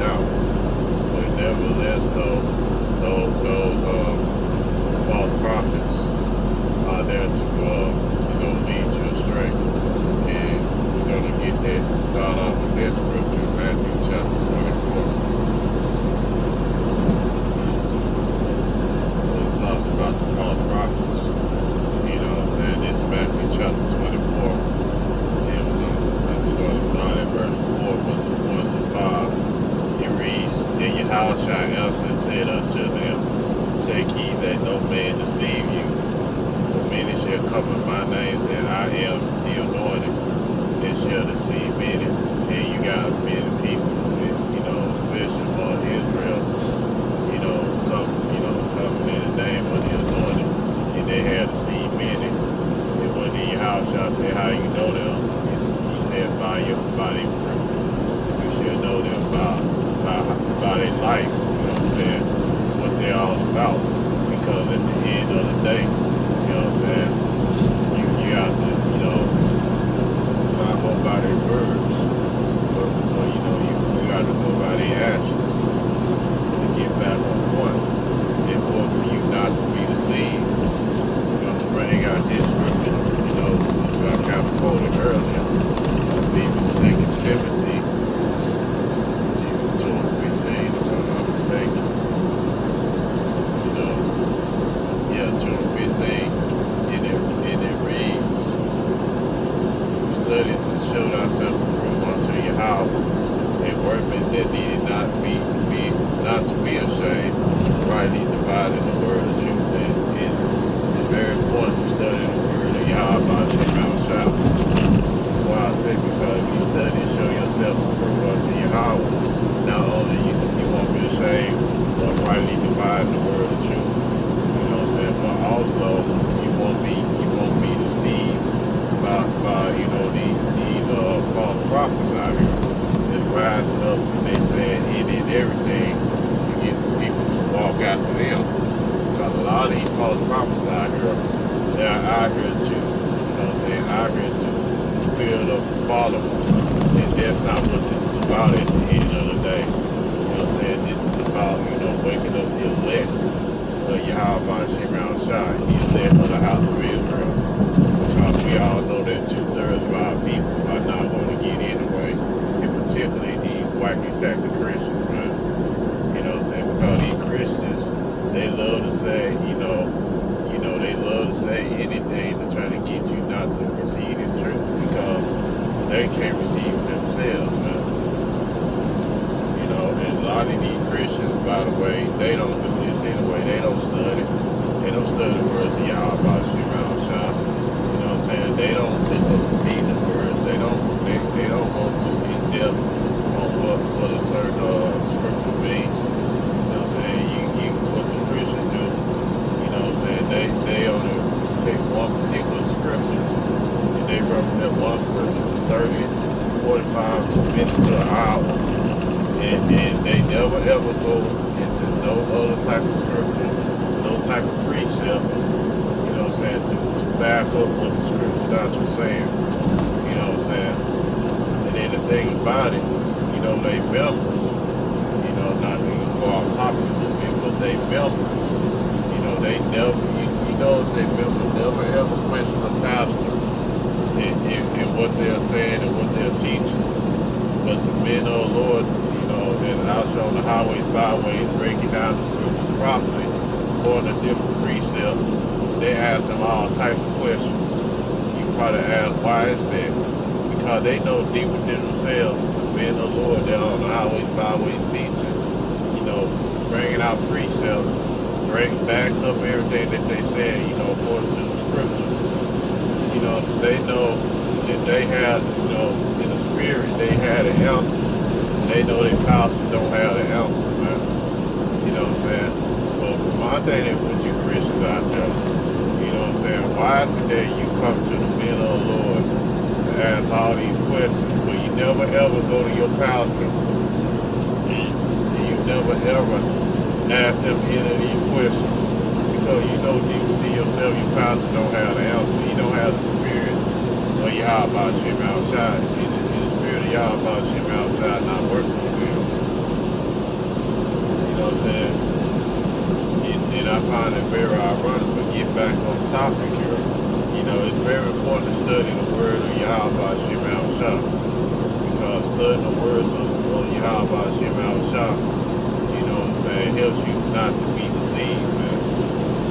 down. But nevertheless, though, though, those um, false prophets are there to, uh, you know, lead you astray. And we're going to get that, start off with that scripture, Matthew chapter 24. all these false prophets out here, they are out here to, you know they I'm saying, out here to build up followers. And that's not what this is about at the end of the day. You know what I'm saying? This is about, you know, waking up the elect of Yahweh Shimon Shai, the elect of the house of Israel. We all know that two-thirds of our people are not going to get anyway, and particularly these wacky tactic Christians, man. You know what I'm saying? Because these Christians, they love to say, say anything to try to get you not to receive this truth because they can't receive themselves. Man. You know, and a lot of these Christians, by the way, they don't do they will never ever question a pastor and, and, and what they're saying and what they're teaching. But the men of the Lord, you know, and out on the highways, byways, breaking down the scriptures properly, going to different precepts, they ask them all types of questions. You probably ask, why is that? Because they know deep within themselves, the men of the Lord, they're on the highways, byways, teaching, you know, bringing out precepts, right? Backs up everything that they said, you know, according to the scripture. You know, so they know that they had, you know, in the spirit, they had an answer. They know their pastors don't have an answer, man. You know what I'm saying? But my thing is with you Christians out there, you know what I'm saying? Why is it that you come to the men of the Lord to ask all these questions, but you never ever go to your pastor? And you never ever ask them any of these questions? Because you know deep within yourself your pastor don't have the answer. He don't have the spirit of Yahweh Shem outside. The, the spirit of Yahweh Shem outside not working with him. You know what I'm saying? And, and I find it very ironic, but get back on topic here. You know, it's very important to study the word of Yahweh Shem outside. Because studying the words of, Yahweh Shem outside, you saying, helps you not to be deceived, man.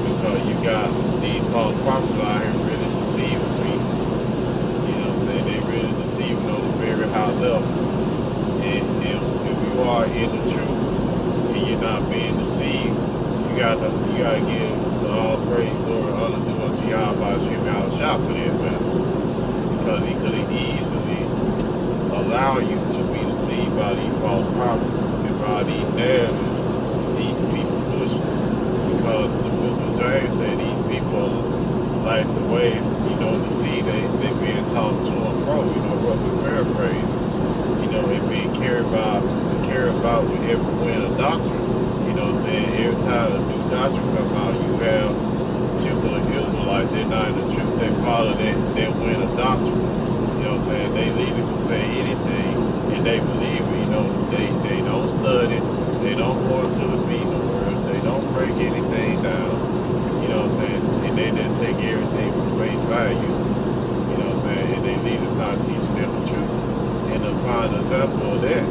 Because you got these false prophets out here really deceiving people. You know what I'm saying? They really deceiving on a very high level. And if, if you are in the truth and you're not being deceived, you gotta you gotta give all praise, glory, honor due unto Yahweh Shem out shout for that, man. Because he could have easily allow you to be deceived by these false prophets and by these narratives these people push. Because the book of James said these people like the ways, you know, the sea they they being tossed to and fro, you know, roughly paraphrase. You know, it being carried by carried about with every wind of doctrine. You know what I'm saying? Every time a new doctrine come out, you have particular Israelites, they're not in the truth, they follow that, that wind of doctrine. You know what I'm saying? They say anything and they believe it, you know, they they don't study, they don't go into the meaning of words, they don't break anything down. You know what I'm saying? And they then take everything for face value. You know what I'm saying? And they leaders not teaching them the truth. And a fine example of that,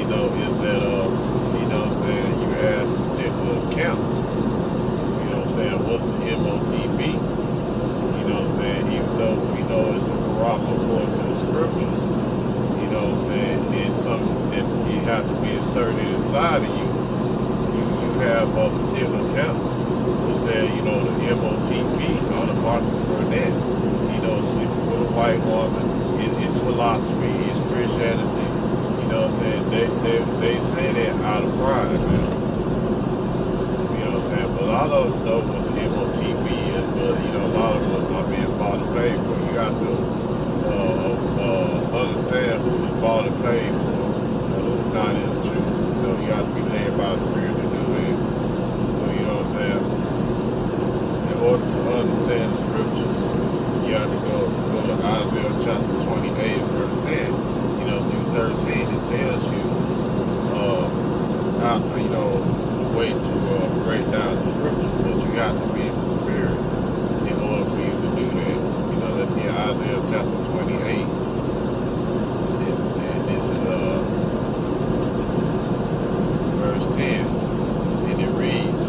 you know, is that uh, you know what I'm saying, you ask particular accounts, you know what I'm saying, what's the MOTB? You know what I'm saying? Even though we know it's the Quran according to the scriptures, you know what I'm saying, and something that you have to be inserted inside of you, you, you have a particular accounts that say, you know, the MOTB on the Martha Burnett, you know, sleeping with a white woman, it, it's philosophy, it's Christianity, you know what I'm saying? They they say that out of pride, man. You know what I'm saying? But I don't know what the MOTB is, but you know, a lot of them are being bought and paid for. You got to uh, uh, understand who is bought and paid for and who's not in the truth. You know, you got to be led by the Spirit to do that. So, you know what I'm saying? In order to understand the scriptures, you have to go go to Isaiah chapter 28 verse 10. You know, through 13, it tells you, uh, how, you know, the way to uh, break down the scriptures, but you got to be in the spirit in order for you to do that. You know, let's hear Isaiah chapter 28. And, and this is uh, verse 10, and it reads,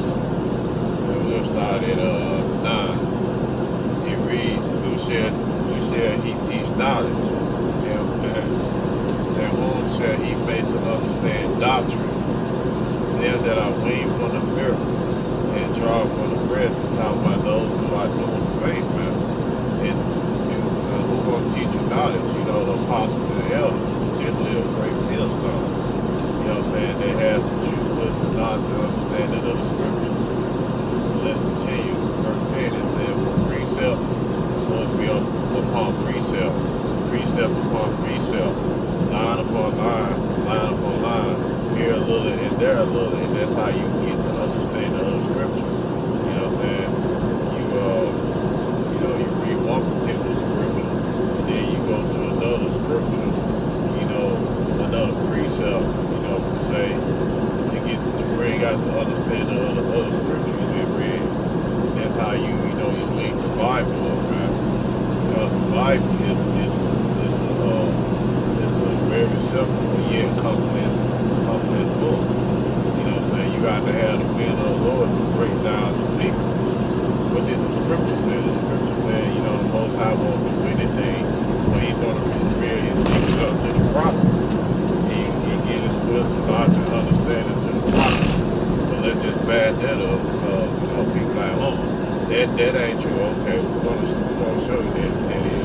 and we'll start at uh, 9. It reads, who shall, who shall he teach knowledge? And, and, and whom shall he make to understand doctrine? Them that are weaned from the milk and draw from the breast, and talking about those who are doing the faith, man. And you, uh, who gonna teach you knowledge? You know, the apostles and the elders, particularly a great millstone. You know what I'm saying? They have to choose wisdom, knowledge, and understanding of the scriptures. Let's continue. Verse 10, it says, For precept must be up- upon precept, precept upon precept, line upon line, line upon line, here a little, and that's how you get the understanding of the scriptures. You know what I'm saying? You uh, you know, you read one particular scripture, and then you go to another scripture, you know, another precept, you know, to say to get to bring out the understanding of the other scriptures they read. And that's how you, you know, you link the Bible up, man. Because the Bible is is is a uh, is a very simple but yet complex complex book. You know what I'm saying? You got to have the will of the Lord to break down the secrets. What did the scripture say? The scripture said, you know, the most high won't do anything when he's gonna reveal his secrets unto the prophets. He he give his wisdom, knowledge, and understanding to the prophets. But let's just bad that up because you know people like, oh, that that ain't true. Okay, we're gonna we're gonna show you that that is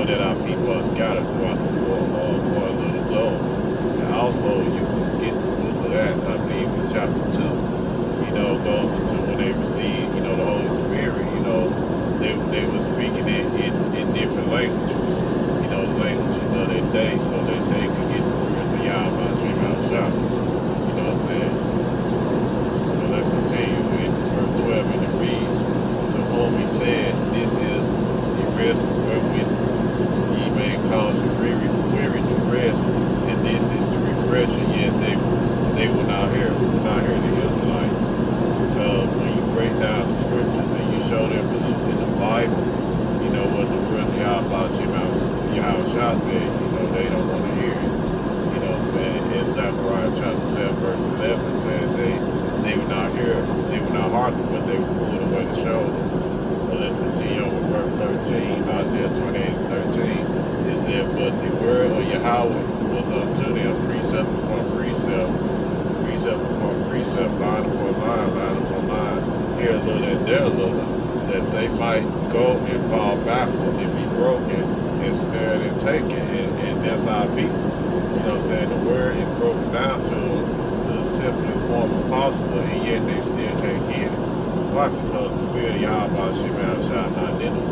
showing that our people are scattered throughout the four uh, corners of the globe. And also, you can get the book of Acts, I believe it's chapter 2 you know, goes into when they received, you know, the Holy Spirit, you know, they, they were speaking in, in, in different languages, you know, the languages of their day, so that they could get the words of Yahweh Shem Shah. You know what I'm saying? So let's continue in verse 12, and it reads, To whom he said, This is the rest wherewith ye may cause the weary, weary to rest, and this is the refreshing, yet they, they will not hear, will not hear the Israelites because when you break down the scriptures and you show them in the, in the Bible, you know what the words of Yahweh Shem Yahweh said, you know, they don't want to hear it. You know what I'm saying? In Zechariah chapter 7, verse 11 says they they would not hear, they would not hearken, but they would pull away the shoulder. But let's continue on with verse 13, Isaiah 28 and 13. It said, But the word of Yahweh was unto them precept upon precept, precept upon precept, line upon line, line upon line, here a little and there a little, that they might go and fall backward and be broken snared and taken. And, and that's our people. You know what I'm saying? The word is broken down to to the simplest form possible, and yet they still can't get it. Why? Because the spirit of Yahweh Shem Shah not dealing.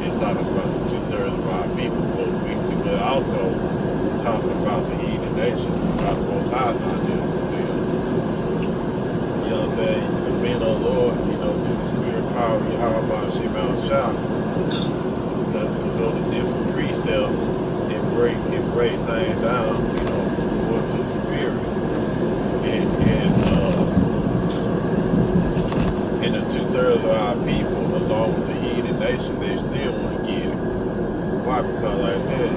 It's talking about the two thirds of our people, but we, we but also talking about the heathen nation, about the most high not dealing. You know what I'm saying? The men of the Lord, you know, through the spirit power of Yahweh Shem Shah, to, to go to different precepts and break and break things down, you know, according to the spirit. And and uh and the two thirds of our people, along with the heathen nation, they still want to get it. Why? Because like I said,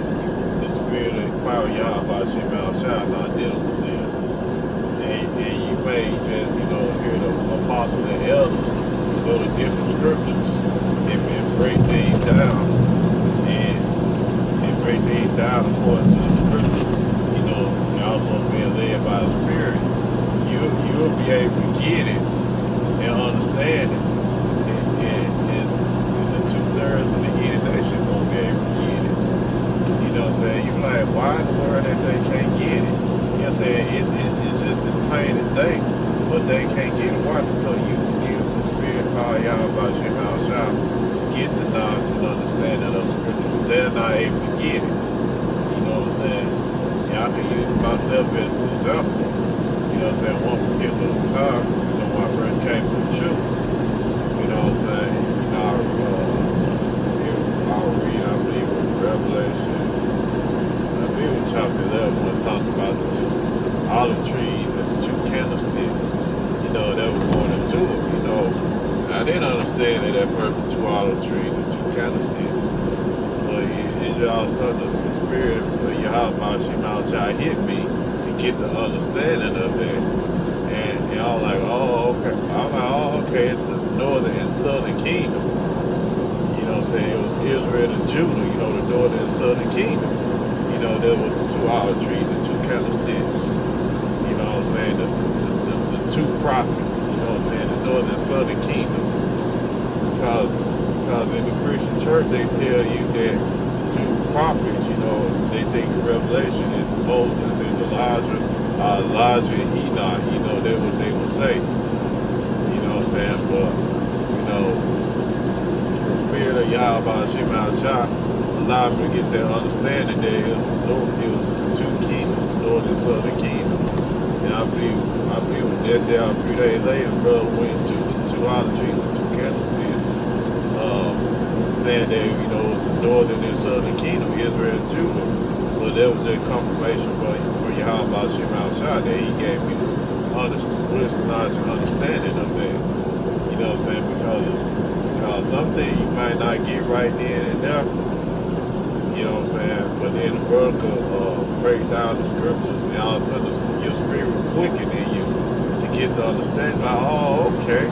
the spirit of power of Yahweh Shem Shah not dealing with them. And, and you may just, you know, hear the apostles and elders go to different scriptures and break things down and and break things down according to the scripture. You know, and also being led by the spirit, you you'll be able to get it and understand it. And, and, and, and the two thirds of the heathen nation won't be able to get it. You know what I'm saying? You're like, why in the world that they can't get it? You know what I'm saying? It's, it, it's just as plain as day, but they can't get it. Why? Because you give the spirit power Yahweh Shem Shah to get the knowledge and understanding of scriptures. They're not able to get it. You know what I'm saying? Yeah, I can use myself as an example. You know what I'm saying? One particular time, you know, when I first came to the truth, you know what I'm saying? You know, I, uh, I'll read, I believe, in Revelation, I believe in chapter 11, when it talks about the two olive trees and two candlesticks. You know, that was going into it, you know. I didn't understand it at first, the two olive trees and two candlesticks. But it, it all sudden, the spirit of Yahweh Shema Shai hit me to get the understanding of that. And, was like, oh, okay. I was like, oh, okay, it's the northern and southern kingdom. You know what I'm saying? It was Israel and Judah, you know, the northern and southern kingdom. You know, there was two olive trees and two candlesticks. You know what I'm saying? The, the, the, the two prophets, you know what I'm saying? The northern and southern kingdom. Because, because in the Christian church, they tell you that the two prophets, you know, they think the revelation is Moses and Elijah, uh, Elijah and Enoch, you know, that's what they would say. You know what I'm saying? But, you know, the spirit of Yahweh Shem Shah allowed me to get that understanding that it was, it was two kingdoms, the northern and southern kingdom. I believe, I with that there a few days later, brother went to the two idolatries, the two candlesticks, uh, saying that, you know, it's the northern and southern kingdom, Israel and Judah. But that was a confirmation for, for Yahweh Shem that he gave me the wisdom, knowledge, and understanding of that. You know what I'm saying? Because, because something you might not get right then and there, you know what I'm saying? But then the world could uh, break down the scriptures and all of a sudden spirit will quicken in you to get the understanding. Like, oh, okay,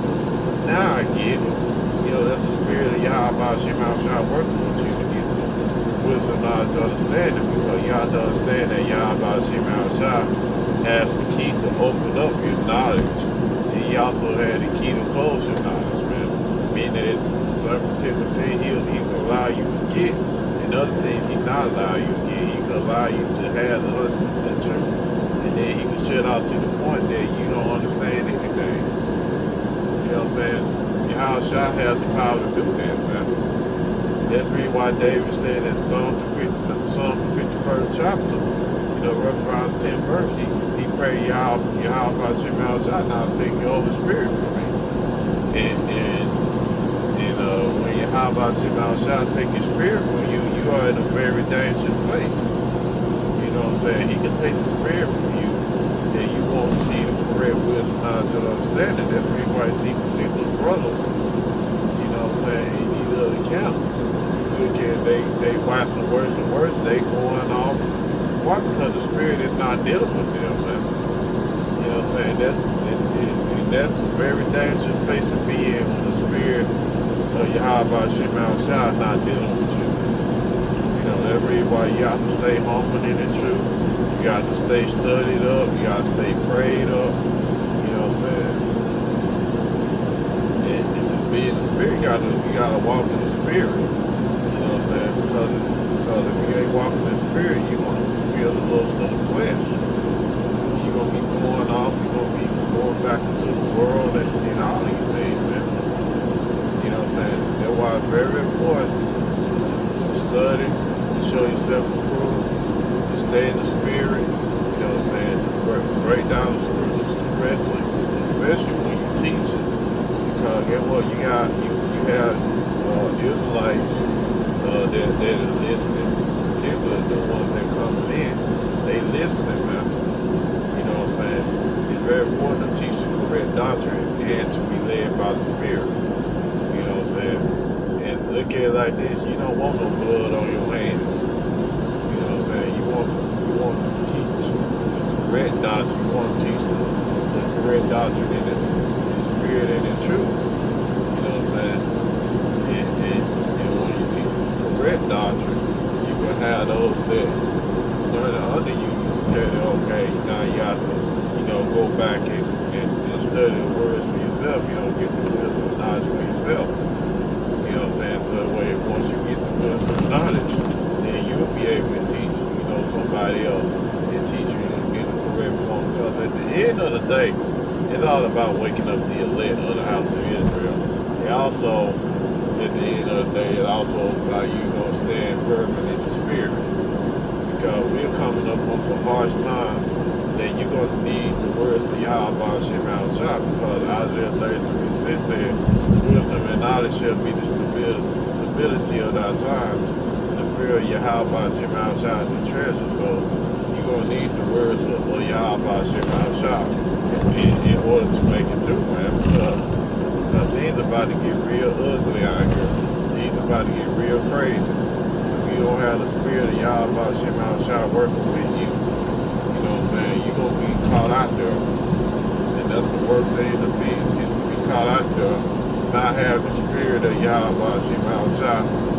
now I get it. You know, that's the spirit of Yahweh Shema Shah working with you to get the wisdom, knowledge, understanding because to understand that Yahweh Shema Shah has the key to open up your knowledge. And he also had the key to close your knowledge, man. Meaning that it's certain particular thing he'll, he can allow you to get and other things he not allow you to get. He can allow you to have the 100% truth. And then he can shut out to the point that you don't understand anything. You know what I'm saying? Yahushua has the power to do that, man. That's reason why David said that Psalm the Psalm the 51st chapter, you know, rough around 10 verse, he, he prayed Yahweh, Yahweh Hashem Yahushua, now take your Holy Spirit from me. And, and, and uh, when Yahweh Hashem Yahushua take his spirit from you, you are in a very dangerous place. You know what I'm saying? He can take the spirit from you, and you won't see the correct wisdom, uh, knowledge, and understanding. That's the reason why you see particular brothers, you know what I'm saying, in these other camps. Look at they, they watching worse and worse, they going off. Why? Because the spirit is not dealing with them, man. You know what I'm saying? That's that's a very dangerous place to be in when the spirit of Yahweh Shema Shah is not dealing with you. You know, that's the reason why you got to stay humble in the truth. You got to stay studied up. You got to stay prayed up. You know what I'm saying? And, and to be in the spirit, you gotta you gotta walk in the spirit. You know what I'm saying? Because because if you ain't walking in the spirit, you're gonna fulfill the lust of the flesh. You're gonna be going off. You're gonna be going back into the world and, and all these things, man. You know what I'm saying? That's why it's very important to, to study, to show yourself approved, to stay in the spirit. You know what I'm saying? To break, break down the scriptures correctly, especially when you teach it. Because guess what? You got you you have uh, Israelites uh, that that are listening, particularly the ones that coming in. They listening, man. You know what I'm saying? It's very important to teach the correct doctrine and to be led by the Spirit. You know what I'm saying? And look at it like this: you don't want no blood on your hands. You know what I'm saying? You want to, you want to teach the correct doctrine. You want to teach the, the correct doctrine in its, in spirit and in truth. You know what I'm saying? And, and, and when you teach the correct doctrine, you can have those that learn under you. You tell them, okay, now you got to, you know, go back and, and, and study the words for yourself. You know, get the wisdom knowledge for yourself. You know what I'm saying? So that way, once you get the wisdom and knowledge, then you'll be able to teach, you know, somebody else and teach you form. Because at the end of the day, it's all about waking up the elite of the house of Israel. And also, at the end of the day, it's also about you going to stand firm in the spirit. Because we're coming up on some harsh times that you're going to need the words of Yahweh Shem Shah because Isaiah 33 6 said, Wisdom and knowledge shall be the stability of our times. Of Yahweh Shem Shah is a treasure. So you're going to need the words of, of Yahweh Shem Shah in, in order to make it through, man. Because uh, things about to get real ugly out here. Things about to get real crazy. If you don't have the spirit of Yahweh Shem Shah working with you, you know what I'm saying, you're going to be caught out there. And that's the worst thing to be, is to be caught out there, not have the spirit of Yahweh Shem Shah,